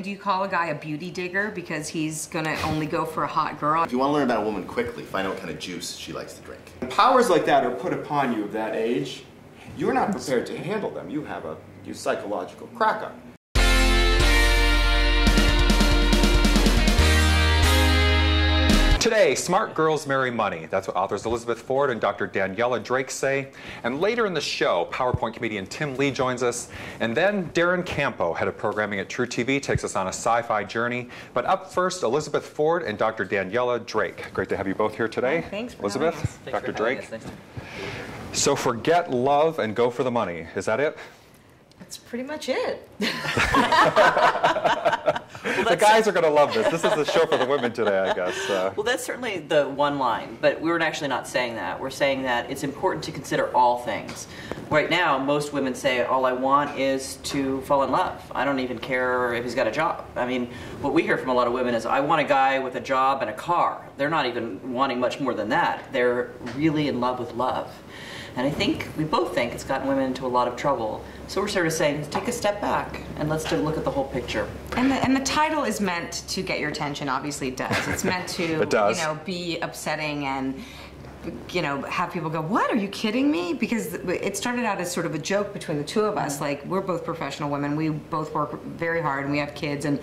Do you call a guy a beauty digger because he's gonna only go for a hot girl? If you want to learn about a woman quickly, find out what kind of juice she likes to drink. Powers like that are put upon you of that age. You're not prepared to handle them. You have a you psychological crack up. Today, smart girls marry money. That's what authors Elizabeth Ford and Dr. Daniela Drake say. And later in the show, PowerPoint comedian Tim Lee joins us. And then Darren Campo, head of programming at TruTV, takes us on a sci-fi journey. But up first, Elizabeth Ford and Dr. Daniela Drake. Great to have you both here today. Thanks Elizabeth, Dr. Drake. Nice So forget love and go for the money. Is that it? That's pretty much it. the guys are going to love this. This is the show for the women today, I guess. Uh, Well, that's certainly the one line, but we were actually not saying that. We're saying that it's important to consider all things. Right now, most women say, all I want is to fall in love. I don't even care if he's got a job. I mean, what we hear from a lot of women is, I want a guy with a job and a car. They're not even wanting much more than that. They're really in love with love. And I think, we both think it's gotten women into a lot of trouble. So we're sort of saying, take a step back and let's take look at the whole picture. And the, and the title is meant to get your attention. Obviously, it does. It's meant to, It does. you know, be upsetting and, you know, have people go, "What? Are you kidding me?" Because it started out as sort of a joke between the two of us. Like we're both professional women. We both work very hard, and we have kids, and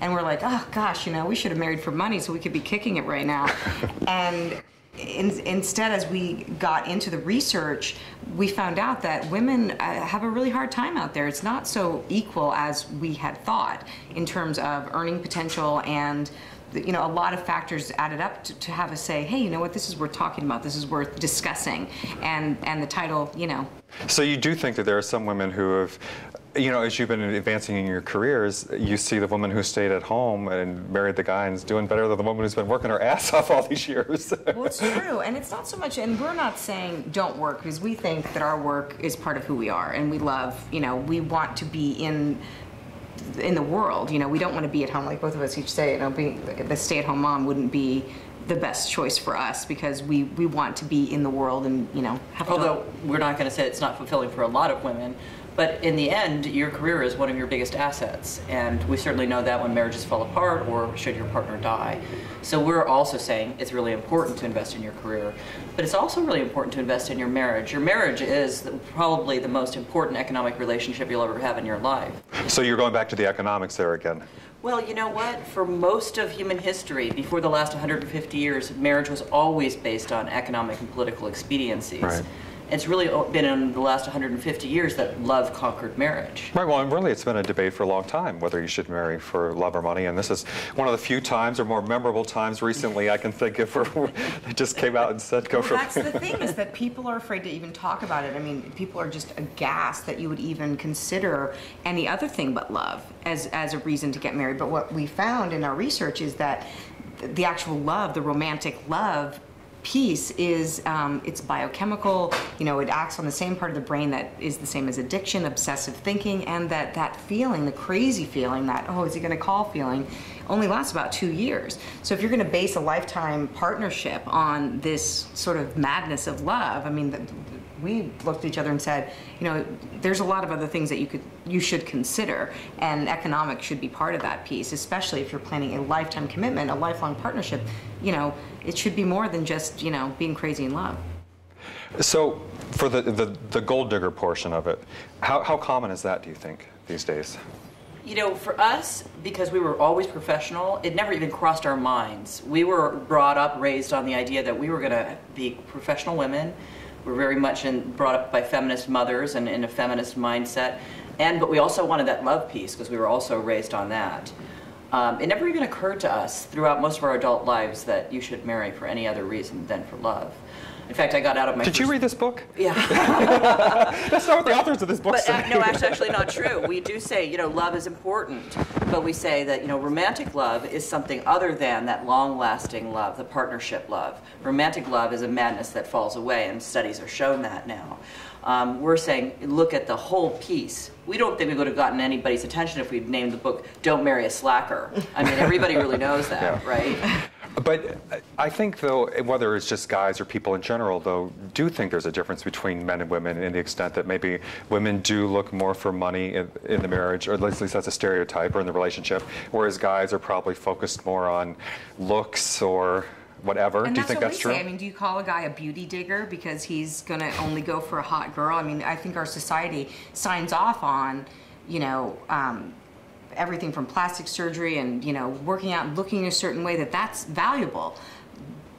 and we're like, "Oh gosh, you know, we should have married for money, so we could be kicking it right now." and in, instead, as we got into the research, we found out that women uh, have a really hard time out there. It's not so equal as we had thought in terms of earning potential and you know a lot of factors added up to, to have us say hey you know what? This is worth talking about. This is worth discussing. And and the title you know. So you do think that there are some women who have, you know, as you've been advancing in your careers, you see the woman who stayed at home and married the guy and is doing better than the woman who's been working her ass off all these years. Well, it's true, and it's not so much. And we're not saying don't work because we think that our work is part of who we are, and we love. You know, we want to be in in the world. You know, we don't want to be at home like both of us each say. You know, being the stay-at-home mom wouldn't be the best choice for us because we we want to be in the world and you know have fun. Although we're not going to say it's not fulfilling for a lot of women, but in the end, your career is one of your biggest assets, and we certainly know that when marriages fall apart or should your partner die. So we're also saying it's really important to invest in your career, but it's also really important to invest in your marriage. Your marriage is probably the most important economic relationship you'll ever have in your life. so you're going back to the economics there again. Well, you know what? For most of human history, before the last 150 years, marriage was always based on economic and political expediencies. Right. It's really been in the last 150 years that love conquered marriage. Right, well, and really, it's been a debate for a long time whether you should marry for love or money, and this is one of the few times or more memorable times recently I can think of where they just came out and said go Well, for that's the thing is that people are afraid to even talk about it. I mean, people are just aghast that you would even consider any other thing but love as as a reason to get married. But what we found in our research is that the actual love, the romantic love piece is um, it's biochemical you know it acts on the same part of the brain that is the same as addiction obsessive thinking and that that feeling the crazy feeling that oh is he going to call feeling only lasts about two years. So if you're going to base a lifetime partnership on this sort of madness of love i mean the, we looked at each other and said, you know, there's a lot of other things that you could you should consider, and economics should be part of that piece, especially if you're planning a lifetime commitment, a lifelong partnership. You know, it should be more than just you know being crazy in love. So, for the, the, the gold digger portion of it, how, how common is that, do you think, these days? You know, for us, because we were always professional, it never even crossed our minds. We were brought up, raised on the idea that we were going to be professional women. We're very much in, brought up by feminist mothers and in a feminist mindset. And but we also wanted that love piece because we were also raised on that. Um, it never even occurred to us throughout most of our adult lives that you should marry for any other reason than for love. In fact, I got out of my. Did you read this book? Yeah. That's not what the authors of this book But say. uh, no, actually, actually not true. We do say, you know, love is important, but we say that, you know, romantic love is something other than that long-lasting love, the partnership love. Romantic love is a madness that falls away, and studies have shown that now. Um, we're saying, look at the whole piece. We don't think we would have gotten anybody's attention if we'd named the book "Don't Marry a Slacker." I mean, everybody really knows that, Yeah. right? But I think, though, whether it's just guys or people in general, though, do think there's a difference between men and women in the extent that maybe women do look more for money in, in the marriage, or at least that's a stereotype, or in the relationship, whereas guys are probably focused more on looks or whatever. And do you that's think what that's we true? say. I mean, do you call a guy a beauty digger because he's going to only go for a hot girl? I mean, I think our society signs off on, you know, um, everything from plastic surgery and you know working out, and looking a certain way that that's valuable.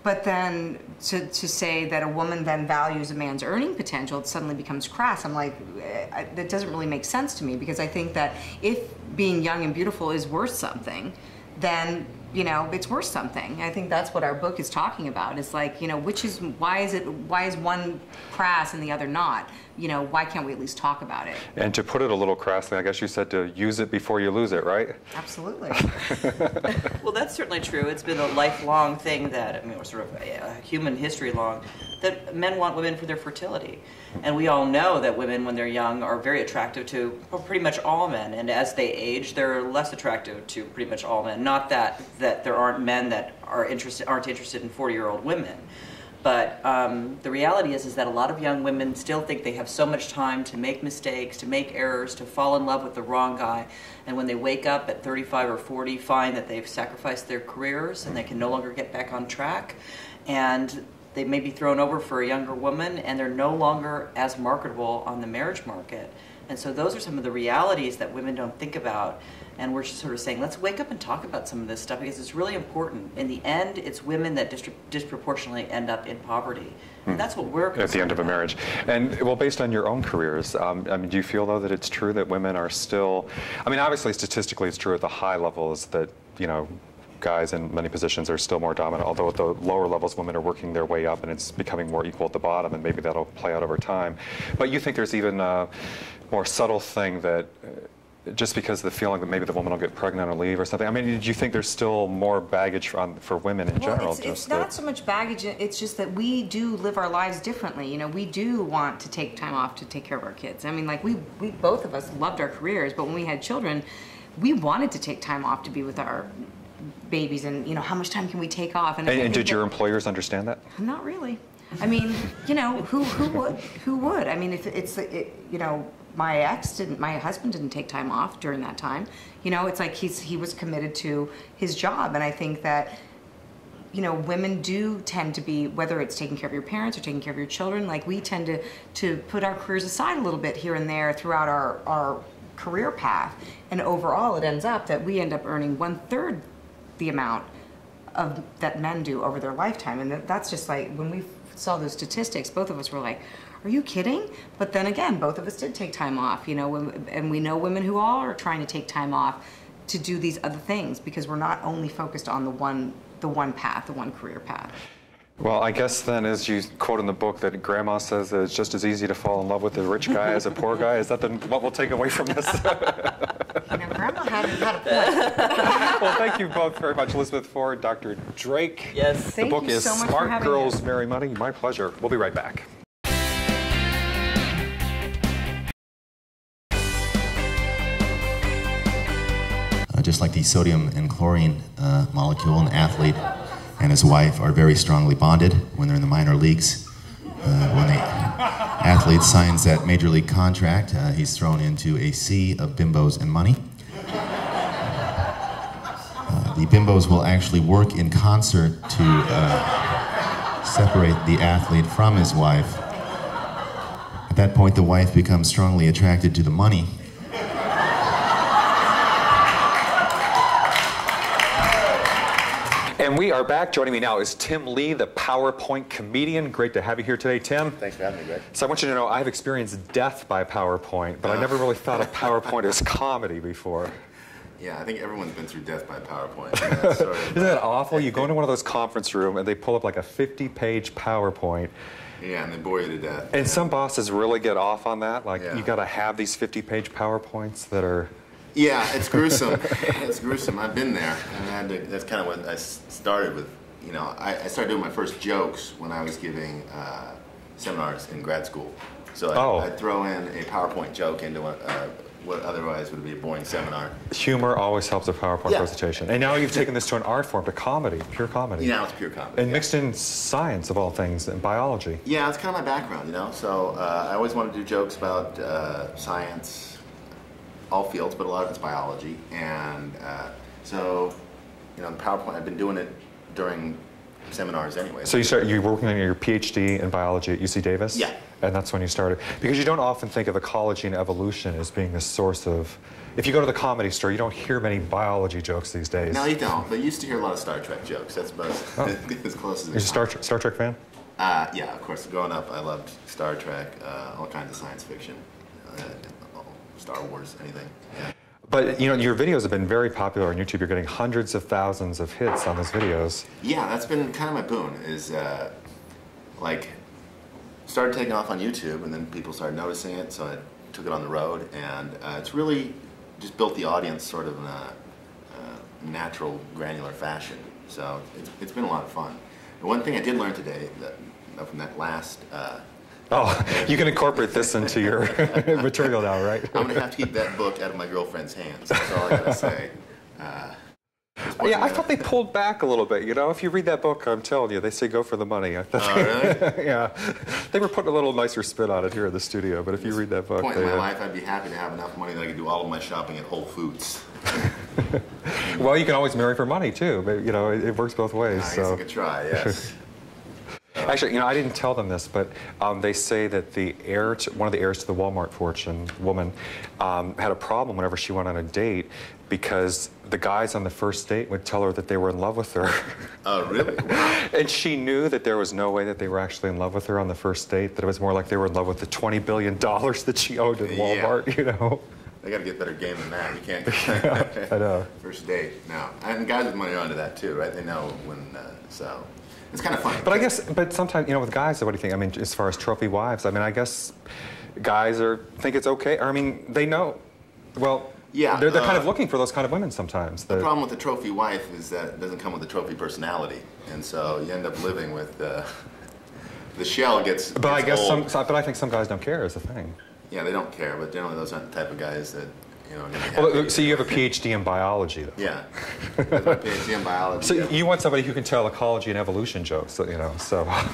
But then to, to say that a woman then values a man's earning potential, it suddenly becomes crass. I'm like, eh, that doesn't really make sense to me because I think that if being young and beautiful is worth something, then you know it's worth something. I think that's what our book is talking about. It's like you know which is why is it why is one crass and the other not? You know why can't we at least talk about it? And to put it a little crassly, I guess you said to use it before you lose it, right? Absolutely. Well, that's certainly true. It's been a lifelong thing that, I mean, or sort of a, a human history long, that men want women for their fertility. And we all know that women, when they're young, are very attractive to well, pretty much all men. And as they age, they're less attractive to pretty much all men. Not that, that there aren't men that are interested, aren't interested in 40 year old women. But um, the reality is, is that a lot of young women still think they have so much time to make mistakes, to make errors, to fall in love with the wrong guy. And when they wake up at 35 or 40, find that they've sacrificed their careers and they can no longer get back on track. And they may be thrown over for a younger woman and they're no longer as marketable on the marriage market. And so those are some of the realities that women don't think about. And we're just sort of saying, let's wake up and talk about some of this stuff because it's really important. In the end, it's women that distri- disproportionately end up in poverty. And that's what we're at the end of a marriage. And well, based on your own careers, um, I mean, do you feel though that it's true that women are still? I mean, obviously, statistically, it's true at the high levels that you know. Guys in many positions are still more dominant, although at the lower levels, women are working their way up and it's becoming more equal at the bottom, and maybe that'll play out over time. But you think there's even a more subtle thing that uh, just because of the feeling that maybe the woman will get pregnant or leave or something. I mean, do you think there's still more baggage for, for women in Well, general? it's, it's not so much baggage. It's just that we do live our lives differently. You know, we do want to take time off to take care of our kids. I mean, like we, we both of us loved our careers, but when we had children, we wanted to take time off to be with our babies. And you know, how much time can we take off? I and, and did that- your employers understand that? Not really. I mean, you know, who who would who would? I mean, if it's it, you know, my ex didn't, my husband didn't take time off during that time. You know, it's like he's he was committed to his job, and I think that you know, women do tend to be, whether it's taking care of your parents or taking care of your children, like we tend to, to put our careers aside a little bit here and there throughout our, our career path. And overall, it ends up that we end up earning one third the amount of that men do over their lifetime. And that, that's just like, when we saw those statistics, both of us were like, are you kidding? But then again, both of us did take time off, you know, and we know women who all are trying to take time off to do these other things because we're not only focused on the one the one path, the one career path. Well, I guess then, as you quote in the book, that Grandma says that it's just as easy to fall in love with a rich guy as a poor guy. Is that the, what we'll take away from this? You know, Grandma had, had a point. well, thank you both very much, Elizabeth Ford, Dr. Drake. Yes. The Thank book you is so much for Smart Girls me. Marry Money. My pleasure. We'll be right back. Just like the sodium and chlorine uh, molecule, an athlete and his wife are very strongly bonded when they're in the minor leagues. Uh, when the athlete signs that major league contract, uh, he's thrown into a sea of bimbos and money. The bimbos will actually work in concert to uh, separate the athlete from his wife. At that point, the wife becomes strongly attracted to the money And we are back. Joining me now is Tim Lee, the PowerPoint comedian. Great to have you here today, Tim. Thanks for having me, Greg. So I want you to know I've experienced death by PowerPoint, but I never really thought of PowerPoint as comedy before. Yeah, I think everyone's been through death by PowerPoint. That's sort of, Isn't that awful? You go into one of those conference rooms and they pull up like a 50-page PowerPoint, yeah, and they bore you to death. and some bosses really get off on that. Like Yeah. you got to have these 50-page PowerPoints that are. Yeah, it's gruesome. it's gruesome. I've been there, and to, that's kind of what I started with. You know, I, I started doing my first jokes when I was giving uh, seminars in grad school. So I, Oh. I'd throw in a PowerPoint joke into a, a what otherwise would be a boring seminar. Humor always helps a PowerPoint Yeah. presentation. And now you've taken this to an art form, to comedy, pure comedy. Now it's pure comedy. And yeah. mixed in science of all things and biology. Yeah, it's kind of my background, you know. So uh, I always wanted to do jokes about uh, science, all fields, but a lot of it's biology. And uh, so, you know, the PowerPoint, I've been doing it during seminars anyway. So you start, you're working on your PhD in biology at UC Davis? Yeah. And that's when you started. Because you don't often think of ecology and evolution as being the source of. If you go to the comedy store, you don't hear many biology jokes these days. no, you don't. But you used to hear a lot of Star Trek jokes. That's about as close as You're a Star, Trek- Star Trek fan? Uh, yeah, of course. Growing up, I loved Star Trek, uh, all kinds of science fiction, uh, Star Wars, anything. Yeah. But you know, your videos have been very popular on YouTube. You're getting hundreds of thousands of hits on those videos. Yeah, that's been kind of my boon. Is uh, like started taking off on YouTube, and then people started noticing it, so I took it on the road, and uh, it's really just built the audience sort of in a, uh natural, granular fashion. So it's, it's been a lot of fun. And one thing I did learn today that, from that last. Oh, you can incorporate this into your material now, right? I'm gonna have to keep that book out of my girlfriend's hands. That's all I gotta say. Uh, Yeah, I thought they pulled back a little bit. You know, if you read that book, I'm telling you, they say go for the money. I thought Oh, really? yeah, they were putting a little nicer spin on it here in the studio. But if you read that book, point they, in my uh, life, I'd be happy to have enough money that I could do all of my shopping at Whole Foods. well, you can always marry for money too. But you know, it, it works both ways. I so. I could try. Yes. Actually, you know, I didn't tell them this, but um, they say that the heir, to, one of the heirs to the Walmart fortune, woman, um, had a problem whenever she went on a date because the guys on the first date would tell her that they were in love with her. Oh, really? Wow. and she knew that there was no way that they were actually in love with her on the first date, that it was more like they were in love with the $20 billion that she owed in Yeah. Walmart, you know? They got to get better game than that. You can't. I know. First date. No. And guys with money are onto that too, right? They know when. Uh, so it's kind of fun. But I guess, but sometimes, you know, with guys, what do you think? I mean, as far as trophy wives, I mean, I guess guys are think it's okay. Or, I mean, they know. Well, Yeah, they're, they're kind uh, of looking for those kind of women sometimes. the that- problem with the trophy wife is that it doesn't come with a trophy personality, and so you end up living with. Uh, the shell gets. but I guess old. some, but I think some guys don't care is the thing. Yeah, they don't care, but generally those aren't the type of guys that you know. Well, so you have a PhD in biology, though. Yeah. PhD in biology. So yeah. you want somebody who can tell ecology and evolution jokes, you know? So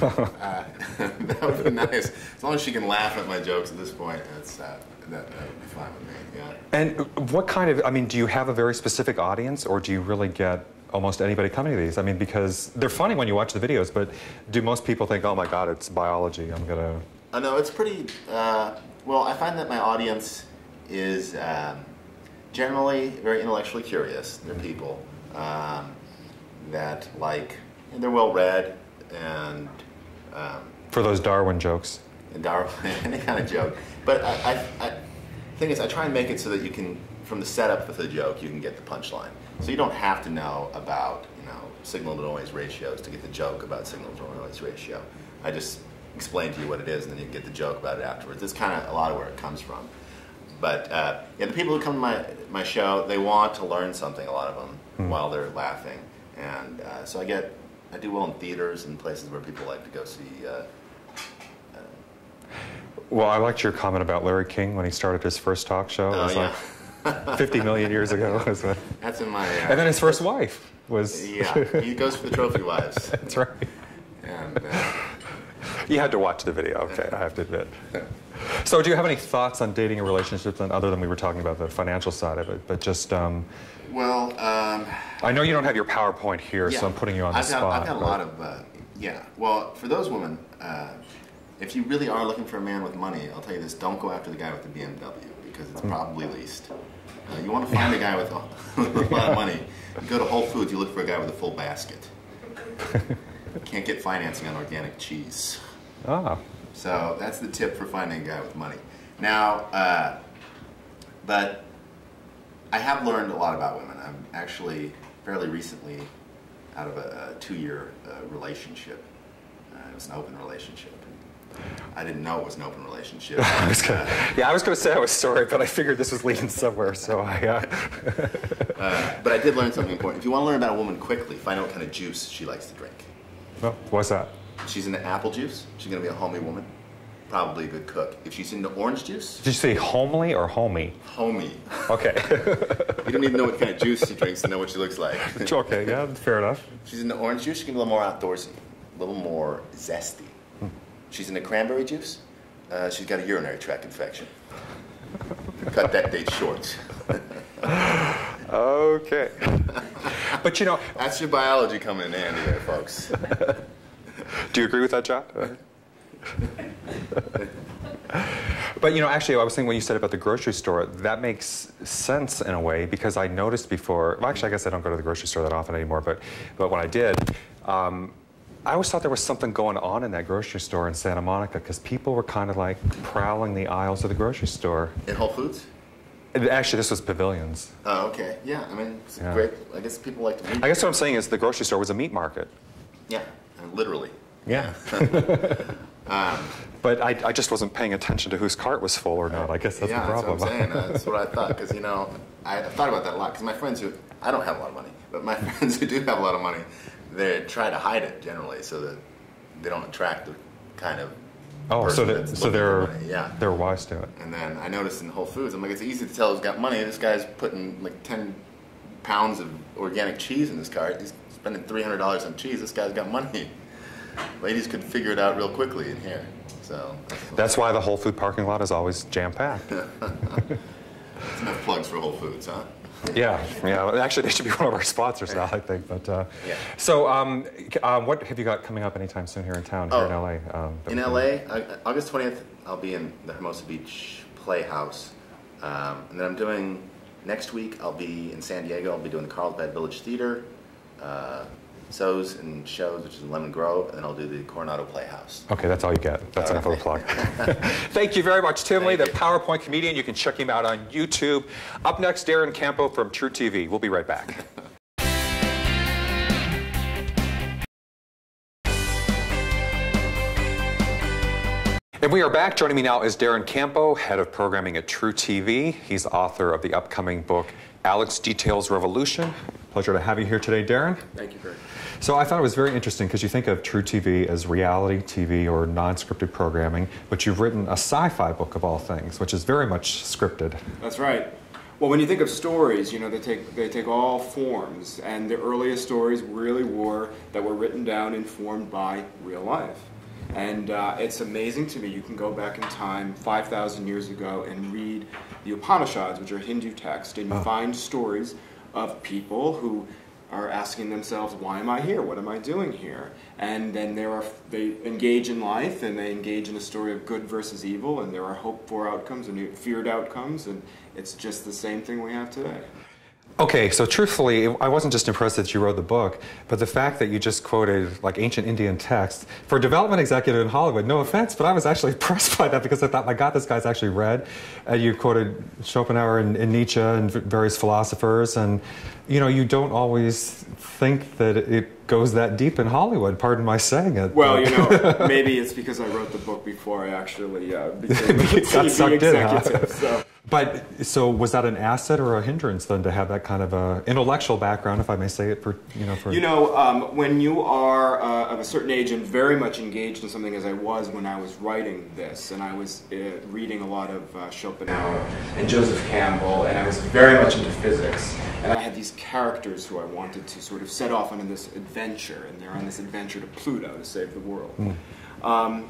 that would be nice. As long as she can laugh at my jokes at this point, that's uh, that, that would be fine with me. Yeah. And what kind of, I mean, do you have a very specific audience or do you really get almost anybody coming to these? I mean, because they're funny when you watch the videos, but do most people think, oh my God, it's biology, I'm gonna. Uh, no, it's pretty. Uh, well, I find that my audience is um, generally very intellectually curious. They're people um, that like, and they're well read and. Um, For those Darwin jokes. and Darwin, any kind of joke. But I, I, I, thing is, I try and make it so that you can, from the setup for the joke, you can get the punchline. So you don't have to know about, you know, signal to noise ratios to get the joke about signal to noise ratio. I just explain to you what it is, and then you get the joke about it afterwards. That's kind of a lot of where it comes from. But uh, yeah, the people who come to my my show, they want to learn something. A lot of them while they're laughing, and uh, so I get I do well in theaters and places where people like to go see. Uh, Well, I liked your comment about Larry King when he started his first talk show. It Oh, was yeah. like 50 million years ago. That's in my. Uh, And then his first wife was. yeah, he goes for the trophy wives. That's right. And uh, You had to watch the video, okay, I have to admit. So, do you have any thoughts on dating and relationships, and other than we were talking about the financial side of it, but just, um, well, um, I know you don't have your PowerPoint here, yeah. so I'm putting you on the I've spot. Got, I've got a lot of. Uh, yeah. Well, for those women, uh, if you really are looking for a man with money, I'll tell you this: don't go after the guy with the BMW because it's probably leased. Uh, you want to find a guy with a, with a lot of money. You go to Whole Foods, you look for a guy with a full basket. Can't get financing on organic cheese. Ah, So that's the tip for finding a guy with money. Now, uh, but I have learned a lot about women. I'm actually fairly recently out of a, a two-year uh, relationship. Uh, it was an open relationship. I didn't know it was an open relationship. I was gonna, yeah, I was going to say I was sorry, but I figured this was leading somewhere, so I. Uh, Uh, but I did learn something important. If you want to learn about a woman quickly, find out what kind of juice she likes to drink. well, what's that? She's into apple juice. She's going to be a homey woman. probably a good cook. If she's into orange juice, Did you say homely or homey? homey. Okay. You don't even know what kind of juice she drinks to know what she looks like. okay, yeah, fair enough. She's into orange juice, she can be a little more outdoorsy, a little more zesty. She's into cranberry juice, uh, she's got a urinary tract infection. Cut that date short. Okay. but you know, That's your biology coming in handy there, folks. do you agree with that, John? But you know, actually, I was thinking when you said about the grocery store, that makes sense in a way because I noticed before. Well, actually, I guess I don't go to the grocery store that often anymore. But but when I did, um, I always thought there was something going on in that grocery store in Santa Monica because people were kind of like prowling the aisles of the grocery store. In Whole Foods? Actually, this was Pavilions. Oh, okay. Yeah, I mean, it's Yeah. great. I guess people like to meet. I guess what I'm saying is the grocery store was a meat market. Yeah, and literally. Yeah. Um, but I, I just wasn't paying attention to whose cart was full or not. I guess that's yeah, the problem. that's what I'm saying. That's what I thought. Because, you know, I, I thought about that a lot. Because my friends who, I don't have a lot of money, but my friends who do have a lot of money, they try to hide it generally so that they don't attract the kind of oh, so, they, that's so looking they're money. Yeah. they're wise to it. And then I noticed in Whole Foods, I'm like, it's easy to tell who's got money. This guy's putting like 10 pounds of organic cheese in his cart. He's spending $300 on cheese. This guy's got money. Ladies could figure it out real quickly in here. So That's why the Whole Food parking lot is always jam packed. enough plugs for Whole Foods, huh? yeah, yeah. Actually, they should be one of our sponsors now, I think. But uh, Yeah. so, um, um, what have you got coming up anytime soon here in town, here in Oh, LA? Um, In LA, I- August 20th, I'll be in the Hermosa Beach Playhouse. Um, and then I'm doing, next week, I'll be in San Diego. I'll be doing the Carlsbad Village Theater, uh, shows and shows, which is in Lemon Grove. And then I'll do the Coronado Playhouse. Okay, that's all you get. That's All enough of a plug. Thank you very much, Tim Lee, the you. PowerPoint comedian. You can check him out on YouTube. Up next, Darren Campo from TruTV. We'll be right back. And we are back. Joining me now is Darren Campo, head of programming at TruTV. He's author of the upcoming book, Alex Detail's Revolution. Pleasure to have you here today, Darren. Thank you very much. So I thought it was very interesting because you think of TruTV as reality TV or non-scripted programming, but you've written a sci-fi book of all things, which is very much scripted. That's right. Well, when you think of stories, you know they take they take all forms, and the earliest stories really were that were written down, informed by real life. And uh, it's amazing to me. You can go back in time, five thousand years ago, and read the Upanishads, which are Hindu texts, and you find stories of people who are asking themselves, "Why am I here? What am I doing here?" And then there are they engage in life, and they engage in a story of good versus evil, and there are hoped for outcomes and feared outcomes, and it's just the same thing we have today. Okay, so truthfully, I wasn't just impressed that you wrote the book, but the fact that you just quoted like ancient Indian texts for a development executive in Hollywood. No offense, but I was actually impressed by that because I thought, my God, this guy's actually read. Uh, you quoted Schopenhauer and, and Nietzsche and various philosophers, and you know, you don't always think that it goes that deep in Hollywood. Pardon my saying it. Well, but- you know, maybe it's because I wrote the book before I actually uh, became Got sucked in, huh? So. But so was that an asset or a hindrance then to have that kind of a intellectual background, if I may say it, for you know, for You know, um, when you are uh, of a certain age and very much engaged in something as I was when I was writing this, and I was uh, reading a lot of uh, Schopenhauer and Joseph Campbell, and I was very much into physics, and I had these characters who I wanted to sort of set off on this adventure, and they're on this adventure to Pluto to save the world. Um,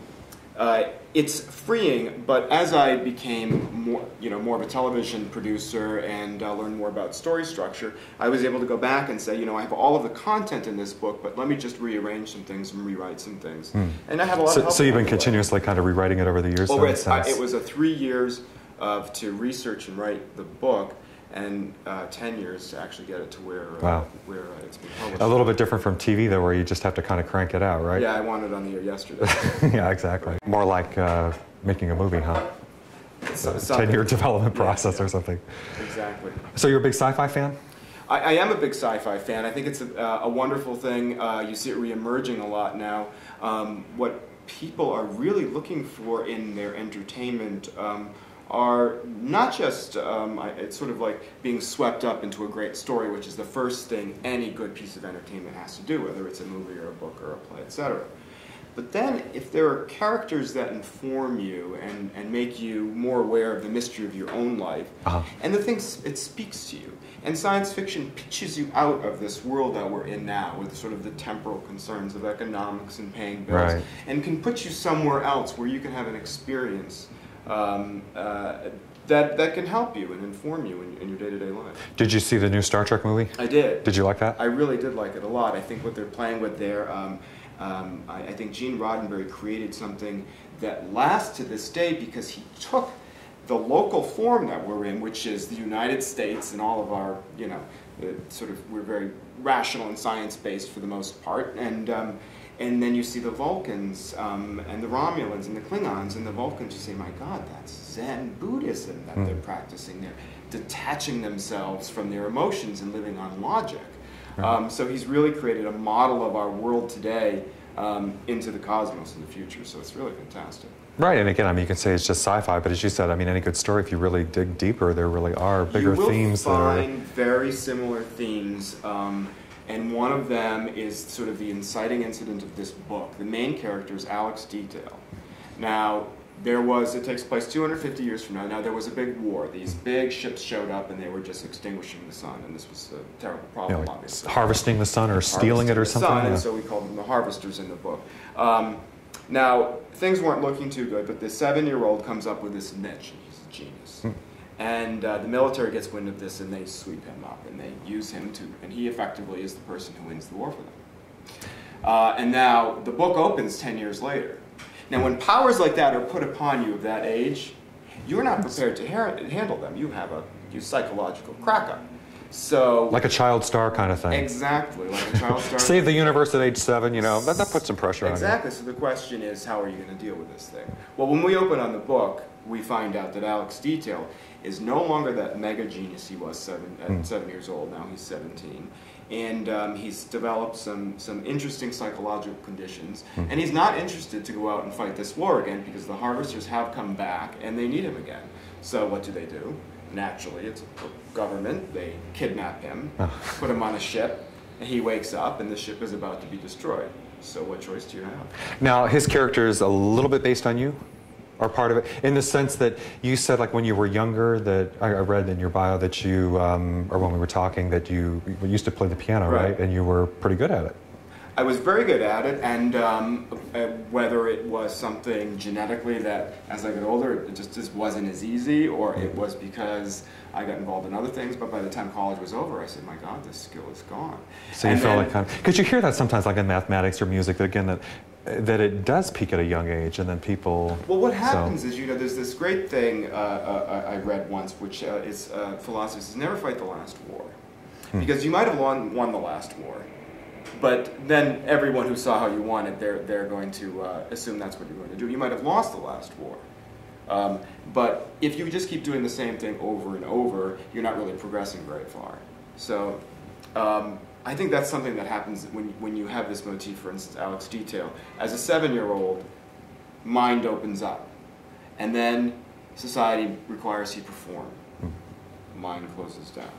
uh, it's freeing, but as I became more, you know, more of a television producer and uh, learned more about story structure, I was able to go back and say, you know, I have all of the content in this book, but let me just rearrange some things and rewrite some things. And I have a lot of So, help so you've been way. continuously kind of rewriting it over the years. Then, it's, uh, it was a three years of to research and write the book, and uh, ten years to actually get it to where uh, Wow. where uh, it's been published. a little bit different from TV, though, where you just have to kind of crank it out, right? Yeah, I wanted it on the air yesterday. yeah, exactly. More like uh, making a movie, huh? Ten-year development process yeah. or something. Exactly. So you're a big sci-fi fan? I, I am a big sci-fi fan. I think it's a, uh, a wonderful thing. Uh, you see it re-emerging a lot now. Um, what people are really looking for in their entertainment um, are not just um, I, it's sort of like being swept up into a great story, which is the first thing any good piece of entertainment has to do, whether it's a movie or a book or a play, etc. But then, if there are characters that inform you and, and make you more aware of the mystery of your own life, Uh-huh. and the things it speaks to you, and science fiction pitches you out of this world that we're in now, with sort of the temporal concerns of economics and paying bills, Right. and can put you somewhere else where you can have an experience um, uh, that that can help you and inform you in, in your day-to-day life. Did you see the new Star Trek movie? I did. Did you like that? I really did like it a lot. I think what they're playing with there, um, um, I, I think Gene Roddenberry created something that lasts to this day because he took the local form that we're in, which is the United States and all of our, you know, uh, sort of, we're very rational and science-based for the most part, and um, and then you see the Vulcans um, and the Romulans and the Klingons and the Vulcans. You say, my God, that's Zen Buddhism that they're practicing. They're detaching themselves from their emotions and living on logic. Um, so he's really created a model of our world today um, into the cosmos in the future. So it's really fantastic. Right, and again, I mean, you can say it's just sci-fi, but as you said, I mean, any good story, if you really dig deeper, there really are bigger you will themes that are. find very similar themes, um, and one of them is sort of the inciting incident of this book. The main character is Alex Detail. Now, there was, it takes place 250 years from now. Now, there was a big war. These big ships showed up and they were just extinguishing the sun, and this was a terrible problem, know, like obviously. harvesting the sun or stealing it or something. sun, yeah. and so we called them the harvesters in the book. Um, now, things weren't looking too good, but this seven-year-old comes up with this niche, and he's a genius. And uh, the military gets wind of this, and they sweep him up, and they use him to, and he effectively is the person who wins the war for them. Uh, and now the book opens 10 years later. Now, when powers like that are put upon you of that age, you're not prepared to ha- handle them. You have a you psychological crack up. So, like a child star kind of thing. exactly, like a child star. Save the universe at age seven, you know, that, that puts some pressure on you. Exactly. So the question is, how are you going to deal with this thing? Well, when we open on the book, we find out that Alex Detail is no longer that mega genius he was seven at Hmm. seven years old. Now he's 17, and um, he's developed some some interesting psychological conditions. Hmm. And he's not interested to go out and fight this war again because the harvesters have come back and they need him again. So what do they do? Naturally, it's a government. They kidnap him, put him on a ship, and he wakes up, and the ship is about to be destroyed. So what choice do you have? Now, his character is a little bit based on you, or part of it, in the sense that you said, like when you were younger, that I I read in your bio that you, um, or when we were talking, that you, you used to play the piano, right? Right. And you were pretty good at it. I was very good at it, and um, uh, whether it was something genetically that, as I got older, it just, just wasn't as easy, or it was because I got involved in other things. But by the time college was over, I said, "My God, this skill is gone." So you And felt then- like kind of, because you hear that sometimes, like in mathematics or music, that again, that that it does peak at a young age, and then people. Well, what so- happens is, you know, there's this great thing uh, uh, I I read once, which uh, is uh, philosophy says never fight the last war. Because you might have won, won the last war, but then everyone who saw how you won it, they're, they're going to uh, assume that's what you're going to do. You might have lost the last war. Um, but if you just keep doing the same thing over and over, you're not really progressing very far. So um, I think that's something that happens when, when you have this motif, for instance, Alex Detail. As a seven year old, mind opens up. And then society requires he perform. Mind closes down.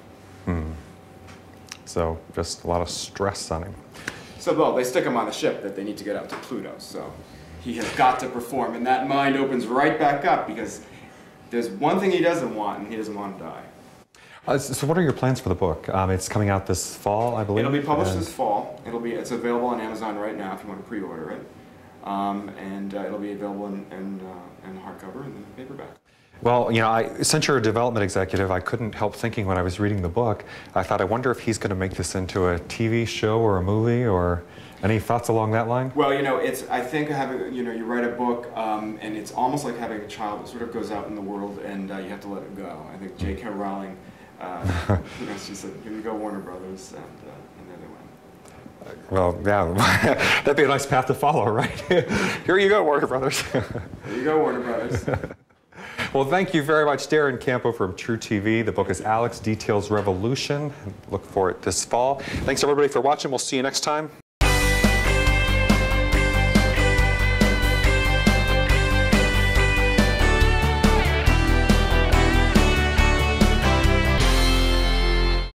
So just a lot of stress on him. So, well, they stick him on a ship that they need to get out to Pluto. So he has got to perform. And that mind opens right back up because there's one thing he doesn't want, and he doesn't want to die. Uh, so what are your plans for the book? Um, it's coming out this fall, I believe. It'll be published and- this fall. It'll be it's available on Amazon right now if you want to pre-order it, um, and uh, it'll be available in in, uh, in hardcover and then paperback. Well, you know, I, since you're a development executive, I couldn't help thinking when I was reading the book, I thought, I wonder if he's going to make this into a TV show or a movie or any thoughts along that line? Well, you know, it's I think having you know you write a book um, and it's almost like having a child that sort of goes out in the world and uh, you have to let it go. I think J.K. Rowling, uh, you know, she said, "Here you go, Warner Brothers," and, uh, and there they went. Well, yeah, that'd be a nice path to follow, right? Here you go, Warner Brothers. There you go, Warner Brothers. well, thank you very much, Darren Campo from TruTV. The book is Alex Detail's Revolution. Look for it this fall. Thanks, everybody, for watching. We'll see you next time.